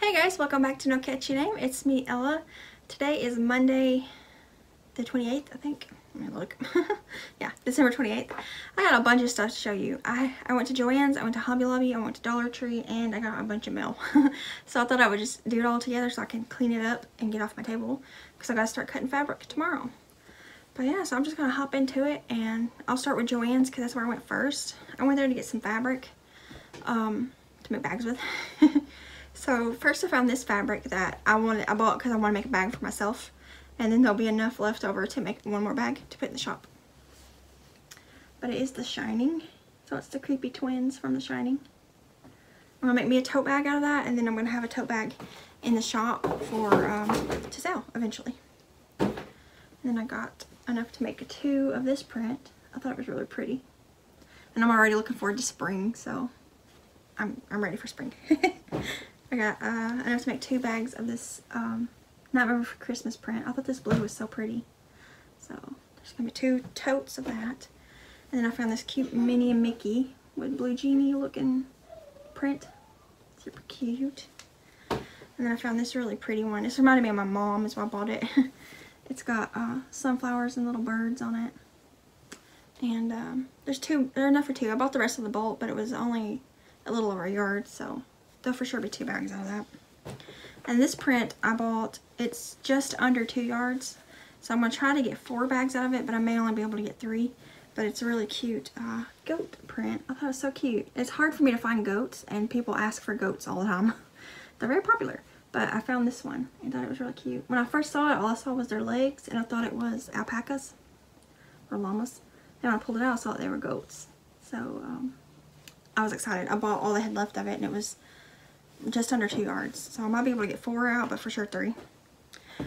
Hey guys, welcome back to No Catchy Name. It's me, Ella. Today is Monday the 28th, I think. Let me look. yeah, December 28th. I got a bunch of stuff to show you. I, I went to Joann's, I went to Hobby Lobby, I went to Dollar Tree, and I got a bunch of mail. so I thought I would just do it all together so I can clean it up and get off my table because I got to start cutting fabric tomorrow. But yeah, so I'm just going to hop into it and I'll start with Joann's because that's where I went first. I went there to get some fabric um, to make bags with. so first I found this fabric that I wanted, I bought because I want to make a bag for myself and then there'll be enough left over to make one more bag to put in the shop. But it is The Shining, so it's the Creepy Twins from The Shining. I'm going to make me a tote bag out of that, and then I'm going to have a tote bag in the shop for um, to sell eventually. And then I got enough to make two of this print. I thought it was really pretty. And I'm already looking forward to spring, so I'm, I'm ready for spring. I got uh, enough to make two bags of this um, Nightmare for Christmas print. I thought this blue was so pretty. So there's going to be two totes of that. And then I found this cute Minnie and Mickey with blue genie looking print. Super cute. And then I found this really pretty one. This reminded me of my mom, is why I bought it. it's got uh, sunflowers and little birds on it. And um, there's two, there's enough for two. I bought the rest of the bolt, but it was only a little over a yard, so there'll for sure be two bags out of that. And this print I bought, it's just under two yards. So I'm going to try to get four bags out of it, but I may only be able to get three. But it's a really cute uh, goat print. I thought it was so cute. It's hard for me to find goats, and people ask for goats all the time. They're very popular. But I found this one and thought it was really cute. When I first saw it, all I saw was their legs, and I thought it was alpacas or llamas. Then when I pulled it out, I saw that they were goats. So um, I was excited. I bought all they had left of it, and it was just under two yards. So I might be able to get four out, but for sure three.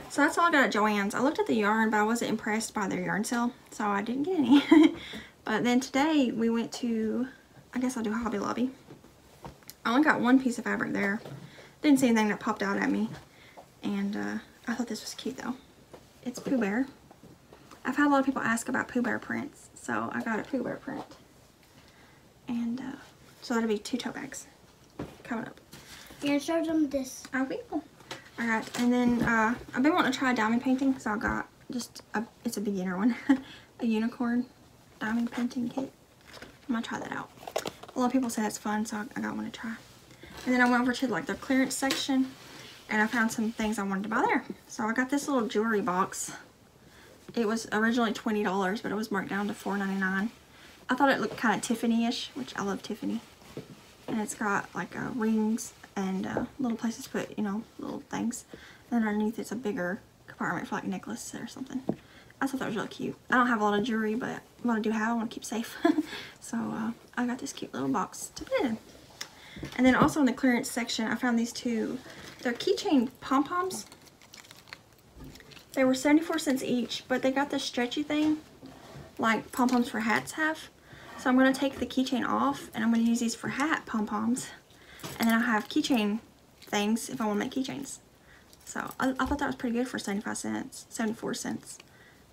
So that's all I got at Joann's. I looked at the yarn, but I wasn't impressed by their yarn sale, so I didn't get any. but then today we went to, I guess I'll do Hobby Lobby. I only got one piece of fabric there. Didn't see anything that popped out at me. And uh, I thought this was cute though. It's Pooh Bear. I've had a lot of people ask about Pooh Bear prints, so I got a Pooh Bear print. And uh, so that'll be two tote bags coming up. Gonna show them this. I will. Alright, and then uh, I've been wanting to try diamond painting, so I got just, a, it's a beginner one, a unicorn diamond painting kit. I'm going to try that out. A lot of people say that's fun, so I got one to try. And then I went over to like their clearance section, and I found some things I wanted to buy there. So I got this little jewelry box. It was originally $20, but it was marked down to $4.99. I thought it looked kind of Tiffany-ish, which I love Tiffany. And it's got like uh, rings and uh, little places to put, you know, little things. And underneath it's a bigger compartment for like necklace or something. I thought that was really cute. I don't have a lot of jewelry, but what I do have, I want to keep safe. so uh, I got this cute little box to put it in. And then also in the clearance section, I found these two. They're keychain pom-poms. They were 74 cents each, but they got this stretchy thing like pom-poms for hats have. So I'm going to take the keychain off and I'm going to use these for hat pom-poms. And then I have keychain things if I want to make keychains. So I, I, thought that was pretty good for 75 cents, 74 cents.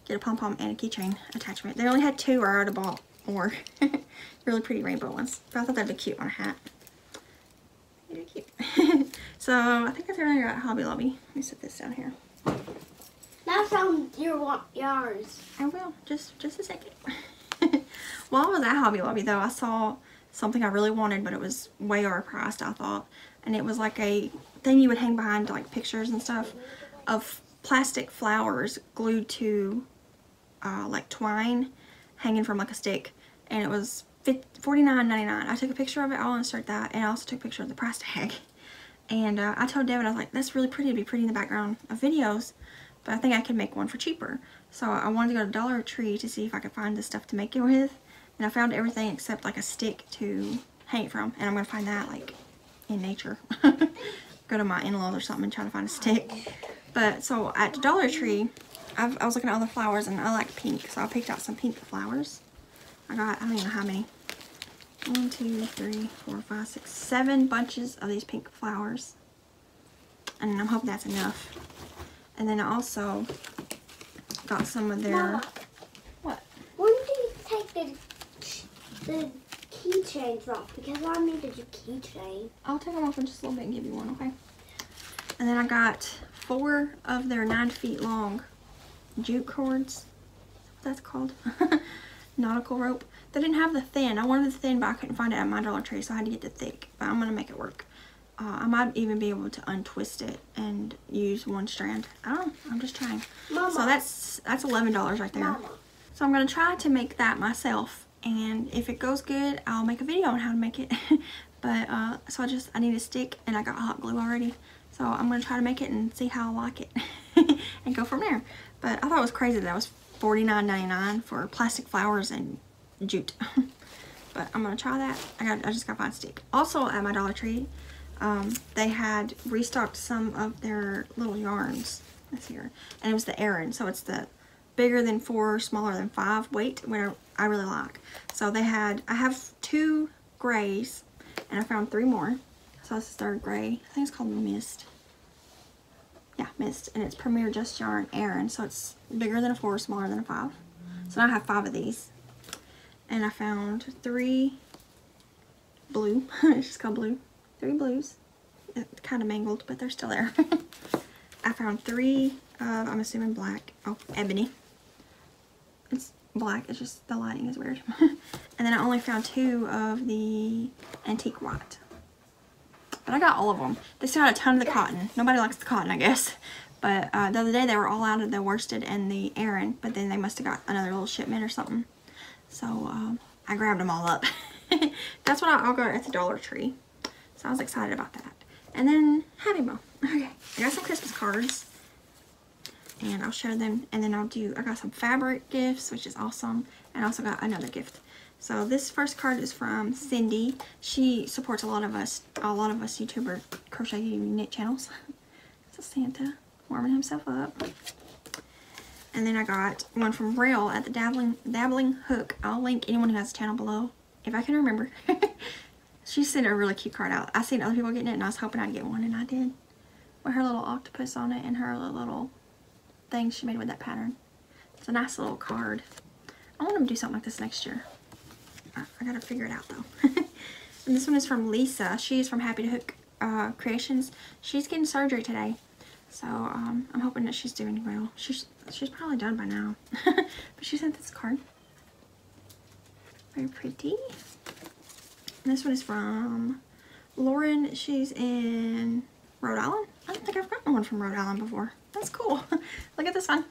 Get a pom-pom and a keychain attachment. They only had two or I would have bought more. really pretty rainbow ones. But I thought that'd be cute on a hat. Cute. so I think I everything I got at Hobby Lobby. Let me set this down here. Now found your yards. I will. Just just a second. While I was at Hobby Lobby though, I saw something I really wanted, but it was way overpriced, I thought. And it was like a thing you would hang behind like pictures and stuff of plastic flowers glued to uh, like twine hanging from like a stick. And it was $49.99. I took a picture of it. I'll insert that. And I also took a picture of the price tag. And uh, I told David, I was like, that's really pretty. It'd be pretty in the background of videos. But I think I could make one for cheaper. So I wanted to go to Dollar Tree to see if I could find the stuff to make it with. And I found everything except like a stick to hang it from. And I'm going to find that like in nature. Go to my in-laws or something and try to find a stick. But so at Dollar Tree, I've, i was looking at all the flowers and I like pink. So I picked out some pink flowers. I got, I don't even know how many. One, two, three, four, five, six, seven bunches of these pink flowers. And I'm hoping that's enough. And then I also got some of their... Mama, what? When do you take the the keychains off because I needed a keychain. I'll take them off in just a little bit and give you one, okay? And then I got four of their nine feet long jute cords. That's called nautical rope. They didn't have the thin. I wanted the thin, but I couldn't find it at my Dollar Tree, so I had to get the thick. But I'm gonna make it work. Uh, I might even be able to untwist it and use one strand. I don't know. I'm just trying. Mama. So that's that's eleven dollars right there. Mama. So I'm gonna try to make that myself, and if it goes good, I'll make a video on how to make it. but uh, so I just I need a stick, and I got hot glue already. So I'm gonna try to make it and see how I like it, and go from there. But I thought it was crazy that was $49.99 for plastic flowers and jute. but I'm gonna try that. I got I just got a stick. Also at my Dollar Tree, um, they had restocked some of their little yarns. This year and it was the Aran, so it's the bigger than four, smaller than five weight, which I really like. So they had, I have two grays, and I found three more. So this is third gray. I think it's called Mist. Yeah, Mist, and it's Premier Just Yarn Aran, so it's bigger than a four, smaller than a five. So now I have five of these. And I found three blue, it's just called blue, three blues. It's kind of mangled, but they're still there. I found three of, I'm assuming black, oh, ebony. It's black, it's just the lighting is weird. and then I only found two of the antique white. But I got all of them. They still had a ton of the cotton. Nobody likes the cotton, I guess. But uh, the other day they were all out of the worsted and the Aran, but then they must have got another little shipment or something. So um, I grabbed them all up. That's what I, I'll go at the Dollar Tree. So I was excited about that. And then Happy Mail. Okay, I got some Christmas cards. And I'll share them. And then I'll do, I got some fabric gifts, which is awesome. And I also got another gift. So this first card is from Cindy. She supports a lot of us, a lot of us YouTuber crochet knit channels. It's a Santa warming himself up. And then I got one from Rell at the Dabbling Dabbling Hook. I'll link anyone who has a channel below if I can remember. she sent a really cute card out. I seen other people getting it and I was hoping I'd get one and I did. With her little octopus on it and her little thing she made with that pattern. It's a nice little card. I want to do something like this next year. I, I gotta figure it out though. and this one is from Lisa. She's from Happy to Hook uh, Creations. She's getting surgery today. So um, I'm hoping that she's doing well. She's she's probably done by now. but she sent this card. Very pretty. And this one is from Lauren. She's in Rhode Island. I don't think I've gotten one from Rhode Island before. That's cool. Look at this one.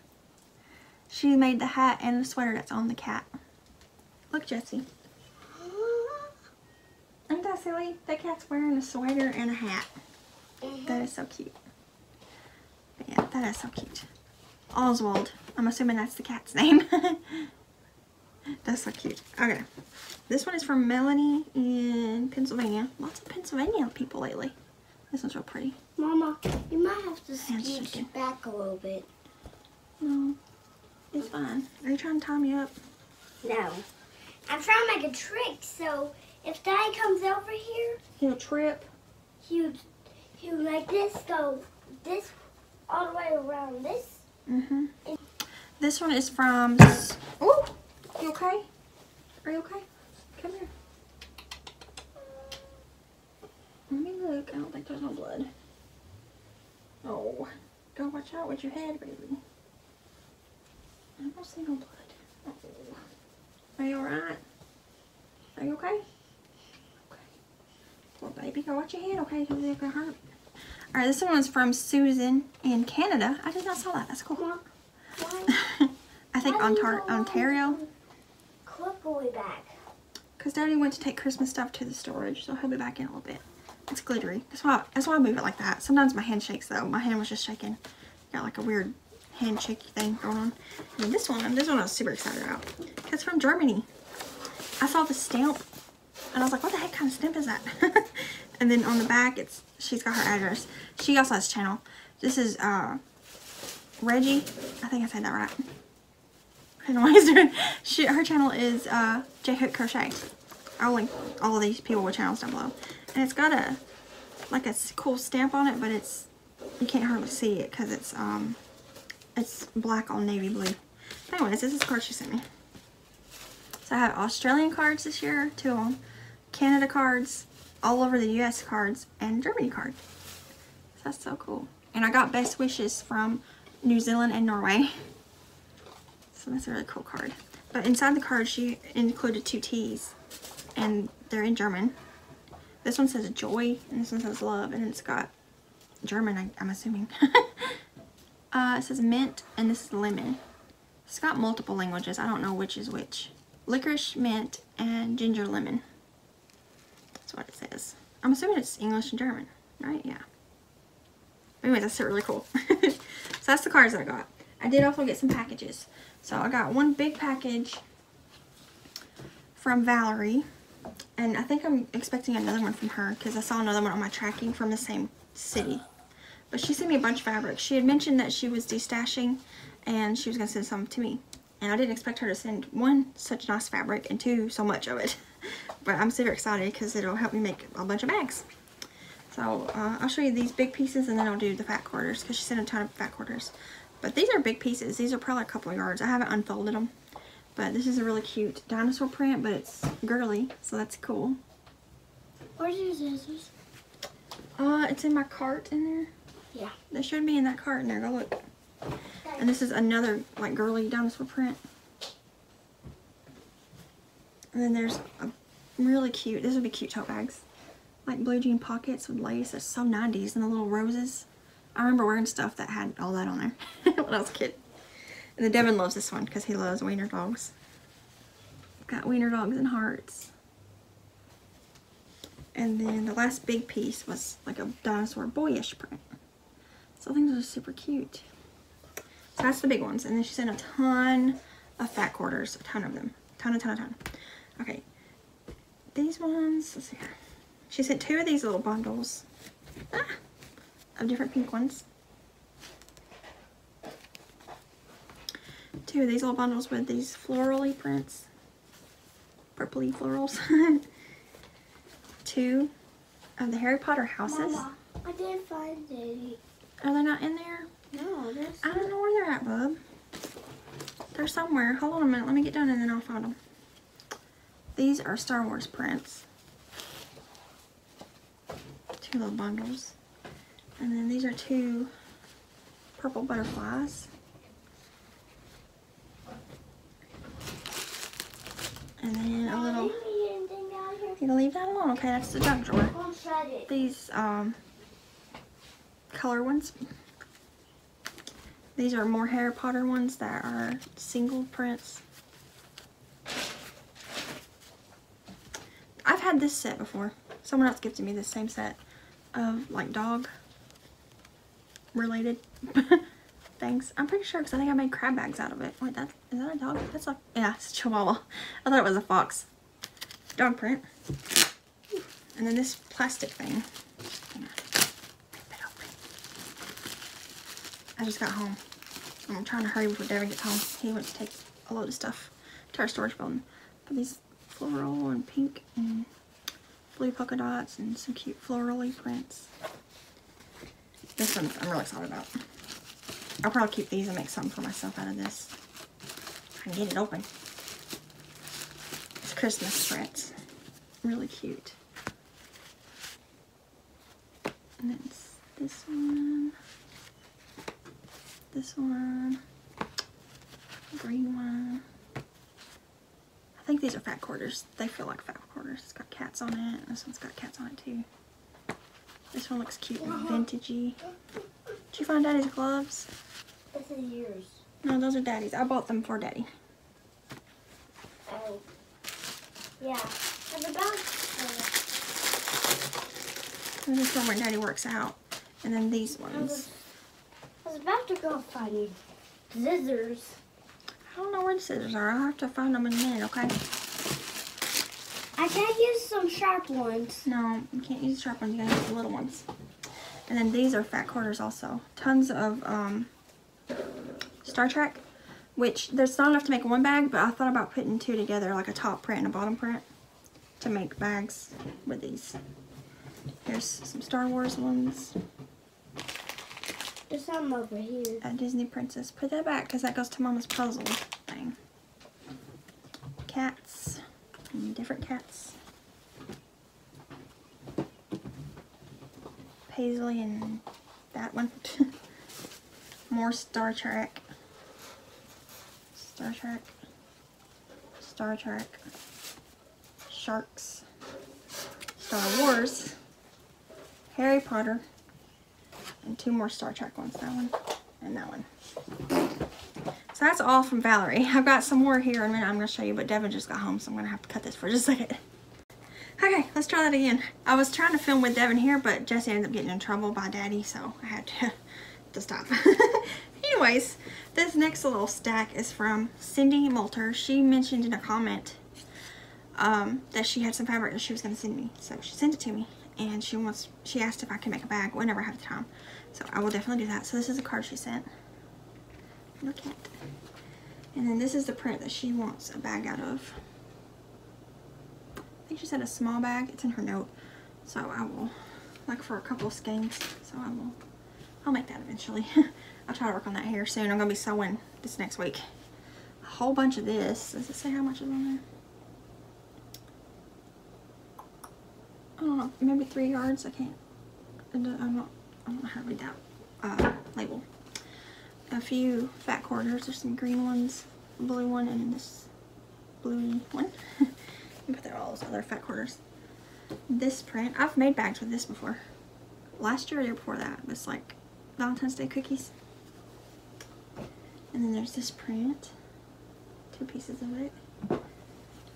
She made the hat and the sweater that's on the cat. Look, Jesse. Isn't that silly? That cat's wearing a sweater and a hat. Mm-hmm. That is so cute. But yeah, that is so cute. Oswald. I'm assuming that's the cat's name. that's so cute. Okay. This one is from Melanie in Pennsylvania. Lots of Pennsylvania people lately. This one's real pretty. Mama, you might have to scooch back a little bit. No, it's fine. Are you trying to tie me up? No. I'm trying to make a trick, so if Daddy comes over here, He'll trip. he would, he would like this, go this all the way around this. Mm-hmm. This one is from... Oh, you okay? Are you okay? Come here. Let me look. I don't think there's no blood. Oh, go watch out with your head, baby. I don't see no blood. Oh. Are you alright? Are you okay? Okay. Well, baby, go watch your head, okay? Because it could hurt. Alright, this one one's from Susan in Canada. I did not saw that. That's cool. Why? I think why do you Ontar- Ontario. Clip way back. Because Daddy went to take Christmas stuff to the storage, so he'll be back in a little bit. It's glittery. That's why that's why I move it like that. Sometimes my hand shakes though. My hand was just shaking. Got like a weird hand shaky thing going on. And then this one, this one I was super excited about. It's from Germany. I saw the stamp and I was like, what the heck kind of stamp is that? and then on the back, it's she's got her address. She also has channel. This is uh, Regi. I think I said that right. I don't know what he's doing. She, her channel is uh, J Hook Crochet. I'll link all of these people with channels down below. And it's got a like a cool stamp on it, but it's you can't hardly see it because it's um it's black on navy blue. Anyways, this is the card she sent me. So I have Australian cards this year, two of them, Canada cards, all over the U.S. cards, and Germany card. So that's so cool. And I got best wishes from New Zealand and Norway. So that's a really cool card. But inside the card, she included two T's. And they're in German. This one says joy, and this one says love, and it's got German, I, am assuming. uh, it says mint, and this is lemon. It's got multiple languages. I don't know which is which. Licorice, mint, and ginger lemon. That's what it says. I'm assuming it's English and German, right? Yeah. Anyway, that's really cool. so that's the cards I got. I did also get some packages. So I got one big package from Valerie. And I think I'm expecting another one from her because I saw another one on my tracking from the same city. But she sent me a bunch of fabric. She had mentioned that she was destashing and she was going to send some to me. And I didn't expect her to send one, such nice fabric, and two, so much of it. but I'm super excited because it'll help me make a bunch of bags. So uh, I'll show you these big pieces and then I'll do the fat quarters because she sent a ton of fat quarters. But these are big pieces. These are probably a couple of yards. I haven't unfolded them. But this is a really cute dinosaur print, but it's girly, so that's cool. Where's your scissors? Uh, it's in my cart in there. Yeah. They should be in that cart in there. Go look. And this is another, like, girly dinosaur print. And then there's a really cute, this would be cute tote bags. Like blue jean pockets with lace. It's so 90s and the little roses. I remember wearing stuff that had all that on there when I was a kid. And then Devin loves this one because he loves wiener dogs. Got wiener dogs and hearts. And then the last big piece was like a dinosaur boyish print. So I think those are super cute. So that's the big ones. And then she sent a ton of fat quarters. A ton of them. A Ton, a ton, a ton. Okay. These ones, let's see here. She sent two of these little bundles. Ah, of different pink ones. Two of these little bundles with these florally prints. Purpley florals. Two of the Harry Potter houses. Mama, I didn't find any. Are they not in there? No, there's I don't know where they're at, bub. They're somewhere. Hold on a minute. Let me get done and then I'll find them. These are Star Wars prints. Two little bundles. And then these are two purple butterflies. And then a little, Leave me anything down here. you gonna leave that alone? Okay, that's the junk drawer. I'll shut it. These, um, color ones. These are more Harry Potter ones that are single prints. I've had this set before. Someone else gifted me this same set of like dog related things. I'm pretty sure because I think I made crab bags out of it. Wait, that is that a dog? That's a yeah, it's a chihuahua. I thought it was a fox. Dog print. And then this plastic thing. I just got home. I'm trying to hurry before Devin gets home. He went to take a load of stuff to our storage building. But these floral and pink and blue polka dots and some cute florally prints. This one I'm really excited about. I'll probably keep these and make something for myself out of this. I can get it open. It's Christmas prints. Really cute. And then this one. This one. Green one. I think these are fat quarters. They feel like fat quarters. It's got cats on it. This one's got cats on it too. This one looks cute and vintagey. Did you find Daddy's gloves? This is yours. No, those are Daddy's. I bought them for Daddy. Oh. Yeah. I to. And this one where Daddy works out. And then these I ones. was, I was about to go find scissors. I don't know where the scissors are. I'll have to find them in a minute, okay? I can't use some sharp ones. No, you can't use sharp ones. You gotta use the little ones. And then these are fat quarters also. Tons of um, Star Trek, which there's not enough to make one bag, but I thought about putting two together, like a top print and a bottom print, to make bags with these. Here's some Star Wars ones. There's some over here. A Disney Princess. Put that back because that goes to Mama's puzzle thing. Cats. and Different cats. Paisley and that one. More Star Trek. Star Trek. Star Trek. Sharks. Star Wars. Harry Potter. And two more Star Trek ones. That one and that one. So that's all from Valerie. I've got some more here in a minute I'm going to show you, but Devin just got home, so I'm going to have to cut this for just a second. Okay, let's try that again. I was trying to film with Devin here, but Jesse ended up getting in trouble by Daddy, so I had to, to stop. Anyways, this next little stack is from Cindy Moulter. She mentioned in a comment um, that she had some fabric that she was going to send me. So she sent it to me, and she wants she asked if I can make a bag whenever I have the time. So I will definitely do that. So this is a card she sent. Look at. It. And then this is the print that she wants a bag out of. I think she said a small bag. It's in her note. So I will, like for a couple of skeins. So I will, I'll make that eventually. I'll try to work on that hair soon. I'm going to be sewing this next week. A whole bunch of this. Does it say how much is on there? I don't know. Maybe three yards. I can't. I'm not, I don't know how to read that uh, label a few fat quarters. There's some green ones, blue one, and this blue one. put there all those other fat quarters. This print, I've made bags with this before. Last year or year before that, was like Valentine's Day cookies. And then there's this print, two pieces of it.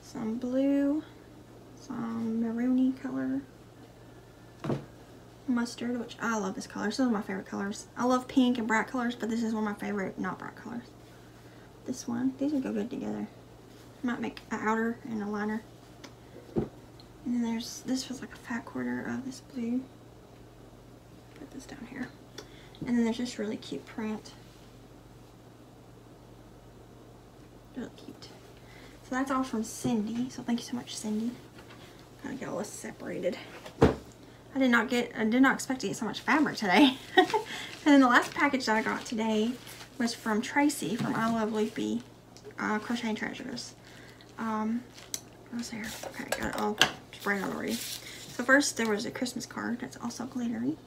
Some blue, some maroony color, mustard, which I love this color. This is one of my favorite colors. I love pink and bright colors, but this is one of my favorite not bright colors. This one, these would go good together. Might make an outer and a liner. And then there's, this was like a fat quarter of this blue. Put this down here. And then there's this really cute print. Really cute. So that's all from Cindy. So thank you so much, Cindy. Gotta get all this separated. I did not get, I did not expect to get so much fabric today. and then the last package that I got today was from Tracey from I Love Loopy uh, Crochet Treasures. Um, what's there? Okay, I got it all sprayed out already. So first there was a Christmas card that's also glittery.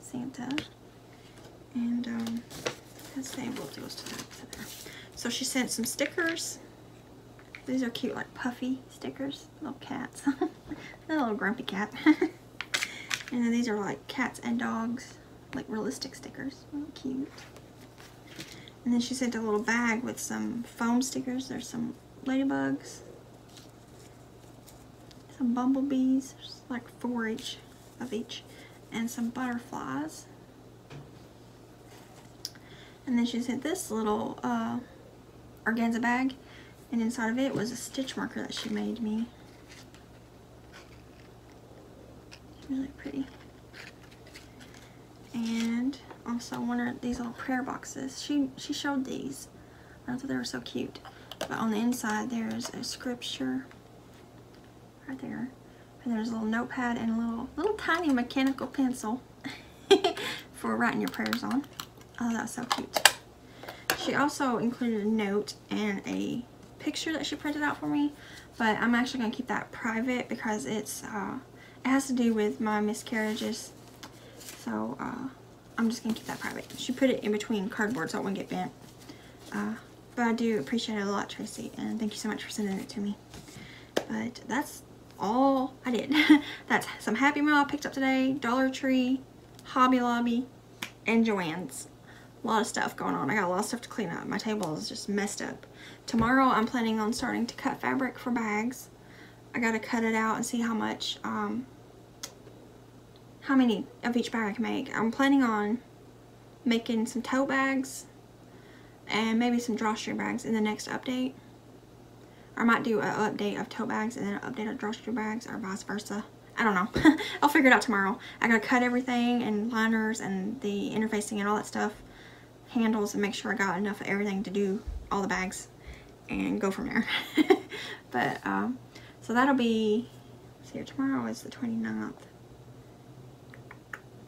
Santa. And um, let's say what goes to that. So she sent some stickers. These are cute, like puffy stickers. Little cats. a little grumpy cat. and then these are like cats and dogs, like realistic stickers. Really cute. And then she sent a little bag with some foam stickers. There's some ladybugs, some bumblebees, There's like four each of each, and some butterflies. And then she sent this little uh, organza bag, and inside of it was a stitch marker that she made me. really pretty. And also one of these little prayer boxes. She she showed these. I thought they were so cute. But on the inside there's a scripture right there. And there's a little notepad and a little little tiny mechanical pencil for writing your prayers on. Oh, that's so cute. She also included a note and a picture that she printed out for me. But I'm actually going to keep that private because it's uh, it has to do with my miscarriages. So uh, I'm just going to keep that private. She put it in between cardboard so it wouldn't get bent. Uh, but I do appreciate it a lot, Tracey. And thank you so much for sending it to me. But that's all I did. that's some Happy Mail I picked up today. Dollar Tree, Hobby Lobby, and Joann's. A lot of stuff going on. I got a lot of stuff to clean up. My table is just messed up. Tomorrow I'm planning on starting to cut fabric for bags. I gotta cut it out and see how much, um, how many of each bag I can make. I'm planning on making some tote bags and maybe some drawstring bags in the next update. I might do an update of tote bags and then an update of drawstring bags or vice versa. I don't know. I'll figure it out tomorrow. I gotta cut everything and liners and the interfacing and all that stuff, handles and make sure I got enough of everything to do all the bags and go from there. but um, so that'll be, see tomorrow is the 29th.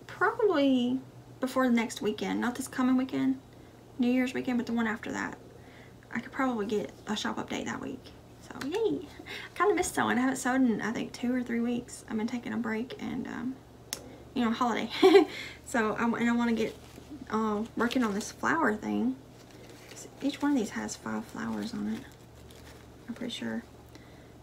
Probably before the next weekend, not this coming weekend, New Year's weekend, but the one after that. I could probably get a shop update that week. So yay! I kind of missed sewing. I haven't sewed in I think two or three weeks. I've been taking a break and um, you know, holiday. so, I, and I want to get uh, working on this flower thing. Each one of these has five flowers on it. I'm pretty sure.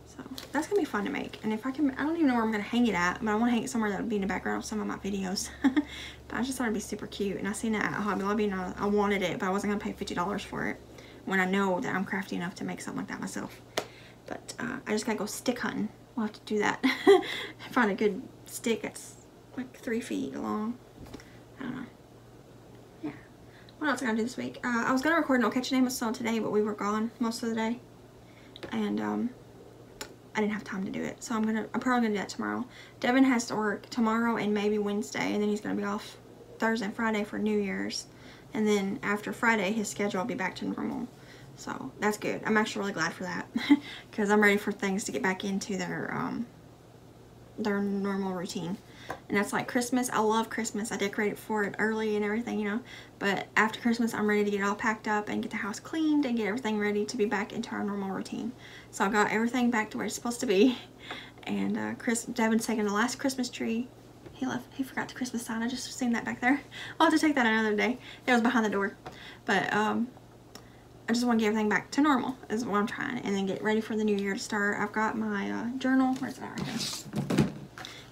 So that's gonna be fun to make. And if I can, I don't even know where I'm gonna hang it at, but I wanna hang it somewhere that would be in the background of some of my videos. but I just thought it'd be super cute. And I seen it at Hobby Lobby and I, I wanted it, but I wasn't gonna pay $50 for it when I know that I'm crafty enough to make something like that myself. But uh, I just gotta go stick hunting. We'll have to do that. Find a good stick that's like three feet long. I don't know. What else I gotta do this week? Uh, I was gonna record No Catch Name of Song today, but we were gone most of the day. And um, I didn't have time to do it. So I'm gonna, I'm probably gonna do that tomorrow. Devin has to work tomorrow and maybe Wednesday, and then he's gonna be off Thursday and Friday for New Year's. And then after Friday, his schedule will be back to normal. So that's good. I'm actually really glad for that because I'm ready for things to get back into their um, their normal routine. And that's like Christmas. I love Christmas. I decorated for it early and everything, you know. But after Christmas, I'm ready to get all packed up and get the house cleaned and get everything ready to be back into our normal routine. So I got everything back to where it's supposed to be. And uh, Chris, Devin's taking the last Christmas tree. He left, he forgot the Christmas sign. I just seen that back there. I'll have to take that another day. It was behind the door. But um, I just want to get everything back to normal is what I'm trying. And then get ready for the new year to start. I've got my uh, journal. Where's it at right here?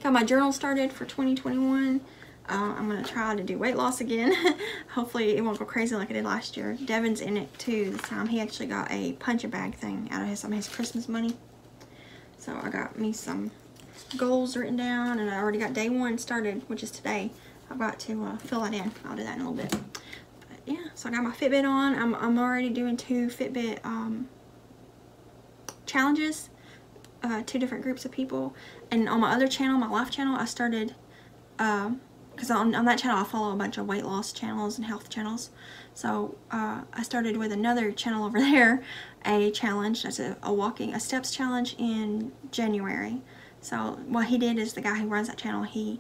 Got my journal started for 2021. Uh, I'm going to try to do weight loss again. Hopefully it won't go crazy like I did last year. Devin's in it too this time. He actually got a punch bag thing out of his, some of his Christmas money. So I got me some goals written down and I already got day one started, which is today. I've got to uh, fill that in. I'll do that in a little bit. But yeah, so I got my Fitbit on. I'm, I'm already doing two Fitbit um, challenges. Uh, two different groups of people. And on my other channel, my life channel, I started, because um, on, on that channel I follow a bunch of weight loss channels and health channels. So uh, I started with another channel over there, a challenge, that's a, a walking, a steps challenge in January. So what he did is the guy who runs that channel, he,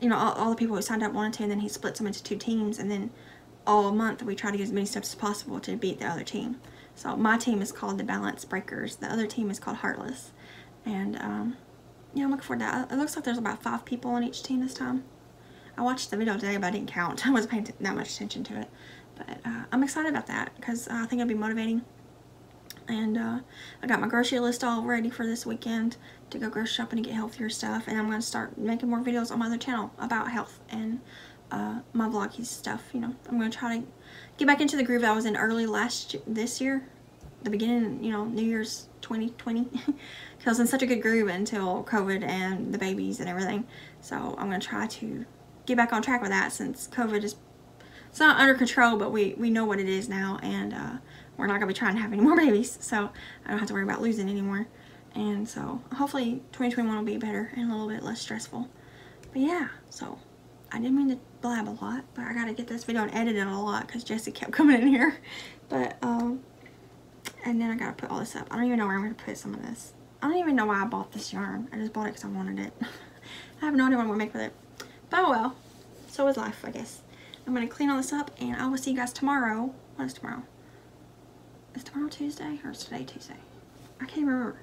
you know, all, all the people who signed up wanted to, and then he splits them into two teams, and then all month we try to get as many steps as possible to beat the other team. So my team is called the Balance Breakers. The other team is called Heartless. And um, yeah, I'm looking forward to that. It looks like there's about five people on each team this time. I watched the video today, but I didn't count. I wasn't paying that much attention to it. But uh, I'm excited about that because uh, I think it'll be motivating. And uh, I got my grocery list all ready for this weekend to go grocery shopping and get healthier stuff. And I'm going to start making more videos on my other channel about health and uh, my vloggy stuff. You know, I'm going to try to get back into the groove I was in early last this year. The beginning, you know, New Year's 2020. Because I was in such a good groove until COVID and the babies and everything. So I'm going to try to get back on track with that since COVID is it's not under control, but we, we know what it is now, and uh, we're not going to be trying to have any more babies, so I don't have to worry about losing anymore. And so hopefully 2021 will be better and a little bit less stressful. But yeah, so I didn't mean to blab a lot, but I got to get this video and edit it a lot because Jesse kept coming in here. But, um, and then I got to put all this up. I don't even know where I'm to put some of this. I don't even know why I bought this yarn. I just bought it because I wanted it. I have no idea what I'm to make with it. But oh well, so is life, I guess. I'm to clean all this up, and I will see you guys tomorrow. What is tomorrow? Is tomorrow Tuesday, or is today Tuesday? I can't remember.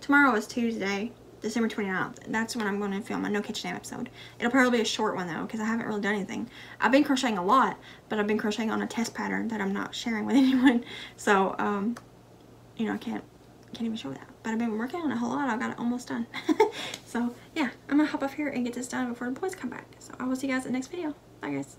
Tomorrow is Tuesday, December 29th. That's when I'm going to film a No Kitchen episode. It'll probably be a short one, though, because I haven't really done anything. I've been crocheting a lot, but I've been crocheting on a test pattern that I'm not sharing with anyone. So, um, you know, I can't, can't even show that but I've been working on a whole lot. I've got it almost done. so yeah, I'm gonna hop off here and get this done before the boys come back. So I will see you guys in the next video. Bye guys.